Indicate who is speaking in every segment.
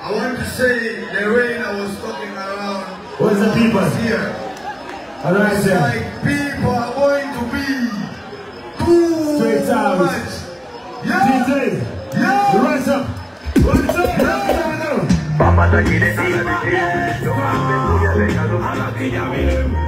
Speaker 1: I want to say the rain I was talking around
Speaker 2: Where's the people?
Speaker 1: here. Like people are going to be too much. Yeah.
Speaker 2: Rise up. Rise up.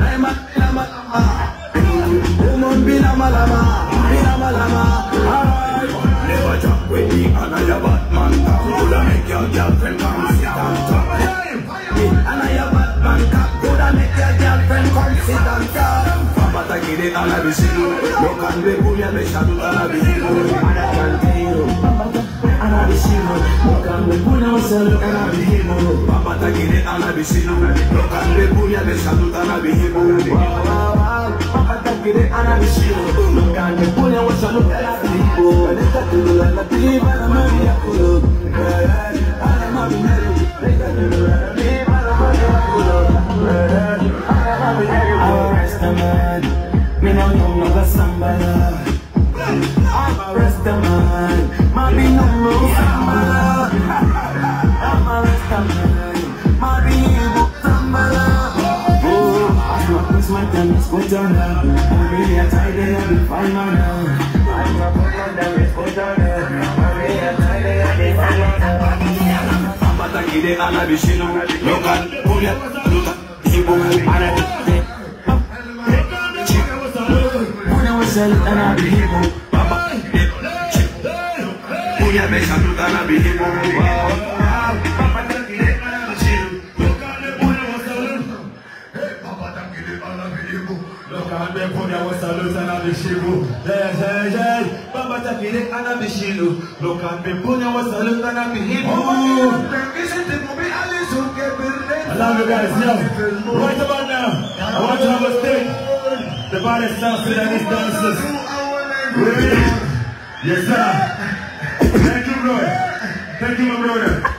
Speaker 3: lama lama Umon binama lama Binama lama Alright Never jump with me Anaya Batman. Coulda make your girlfriend come sit and talk Anaya Batman Coulda make your girlfriend come sit Arrest a man Me no know no ga sambala I'm a rasta man Mami no no sambala put on I'm I'm I'm really a tired and I'll be fine now Batakire anabishino Lokan Puya Luta Hibu Anabishino Puya wasal anabishino Baba Puya besha luta anabishino Baba Takire
Speaker 2: Lokambe punya wasaluta na bishiru. Hey, hey, hey. Baba takire ana bishiru. Lokambe punya wasaluta na bihibu. I love you guys, yo. Right about now, I want to have a stick. The body South Sudanese dancers. Ready? Yes, sir. Thank you, brother. Thank you, my brother.